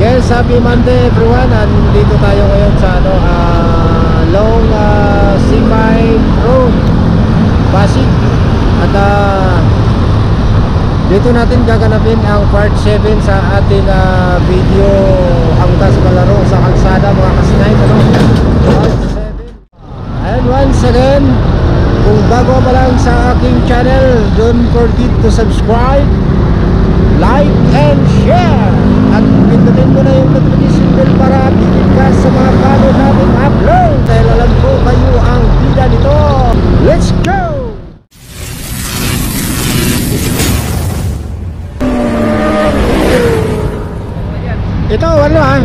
Yes, happy Monday everyone. Nandito tayo ngayon sa ano, ah, Long uh, Simay Road, Pasig. At ah, dito natin gaganapin ang part 7 sa ating ah, video Angkas Balaro sa Kalsada mga kasnay. Ano? Part 7. And once again, kung bago pa lang sa aking channel, don't forget to subscribe like and share at pindutin ito ano ha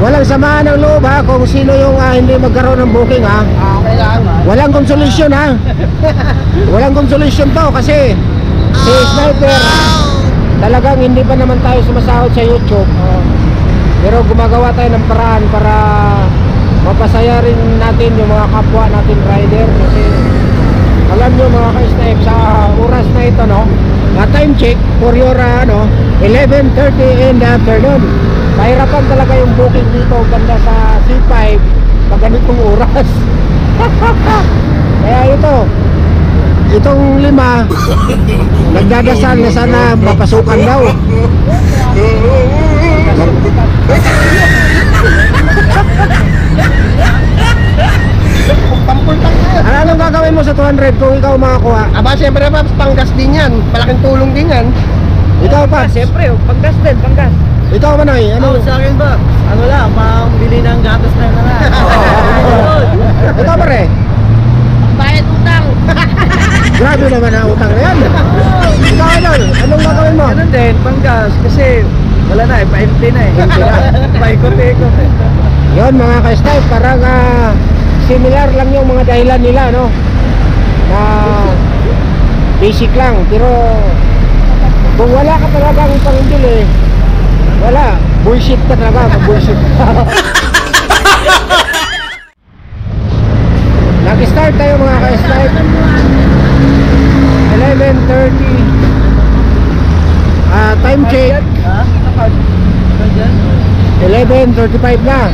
walang samaan ng loob ha kung sino yung ah, hindi magkaroon ng booking ha Okay lang. walang consolation ha walang consolation to kasi si Sniper talagang hindi pa naman tayo sumasahod sa YouTube. Pero gumagawa tayo ng paraan para mapasaya rin natin yung mga kapwa natin rider. Kasi alam nyo mga ka-snipe sa oras na ito no na time check for your uh, ano 11.30 in the afternoon mahirapan talaga yung booking dito banda sa C5 pag ganitong oras kaya ito itong lima nagdadasal na sana mapasukan daw ano anong gagawin mo sa 200 kung ikaw makakuha Aba, siyempre pa, panggas din yan. Malaking tulong din yan. ikaw pa Siyempre, panggas din, panggas. Ikaw manoy ano Ano sa akin ba? Ano lang, pambili ng gatas na na lang. ikaw pare Bayad utang. grabe naman ang utang na yan ikaw idol anong gagawin mo Ganun din, panggas. Kasi wala na eh, pa-empty na eh. Paikot-ikot eh. Yon mga ka-style, parang ah, similar lang yung mga dahilan nila, no? Na basic lang, pero kung wala ka talagang pangbili, wala, bullshit ka talaga, bullshit. Nag-start tayo mga ka-style. 11.30 Ah, time check Ha? Ano dyan? 11.35 na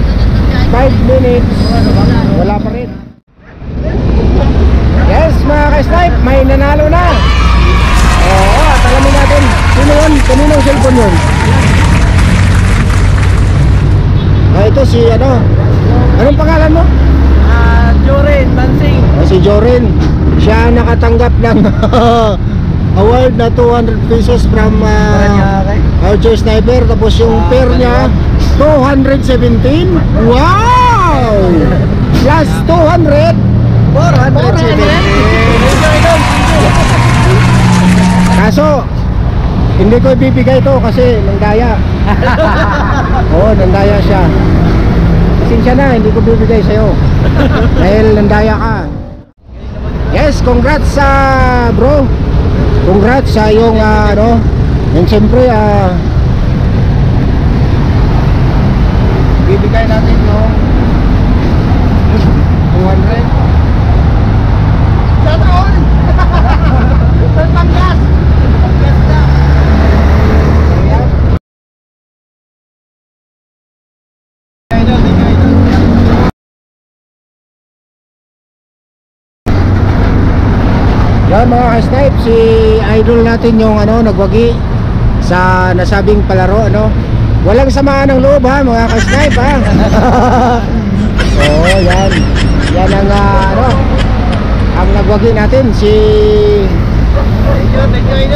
5 minutes si ano? Anong pangalan mo? Ah, Jorin, Bansing. Ah, si Jorin Siya nakatanggap ng Award na 200 pesos from uh, Paranaque. Archer Sniper. Tapos yung Ah, pair niya 217 Wow! Plus 200 Kaso Hindi ko ibibigay to kasi nandaya. Oo, nandaya siya Pasensya na, hindi ko bibigay sa'yo Dahil nandaya ka Yes, congrats sa bro Congrats sa iyong ah, ano And siyempre ah Bibigay natin yung 200 Sana all. Panggas. Panggas na. Yan mga ka-snipe, si idol natin yung ano, nagwagi sa nasabing palaro, ano. Walang samaan ng loob ha, mga ka-snipe ha. Oo, yan. Yan ang ah, ano, ang nagwagi natin, si...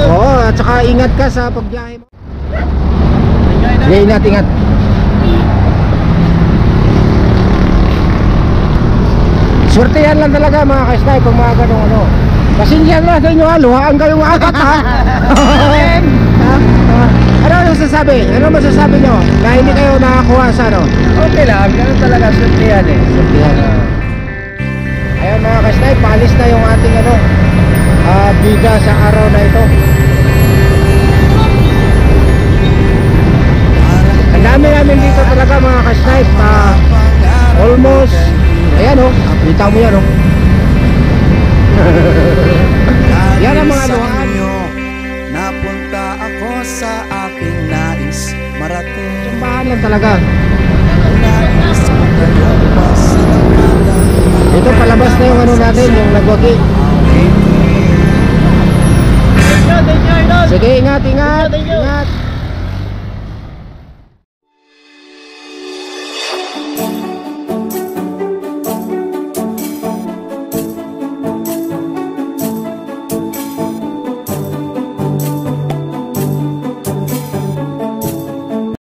Oo, at saka ingat ka sa pagbiyahe mo. Sige, ingat, ingat. Swertehan lang talaga mga ka-snipe pag mga ganong ano. Pasensya na sa inyo ha, luhaan kayong apat ha. Ha? Ha? ano masasabi? Ano masasabi nyo na hindi kayo nakakuha sa ano? Okay lang, ganun talaga yan eh. Swertehan. Ayun mga ka-snipe, paalis na yung ating ano, ah, biga sa araw na ito. Ang dami namin dito talaga mga ka-snipe. ah, almost, ayan o, oh, kita mo yan o. Oh. Yan ang mga luhaan. Napunta ako sa aking nais marating Simbahan lang talaga. Ito palabas na yung ano natin, yung nagwagi. Sige, ingat, ingat. Thank you, thank you. Ingat.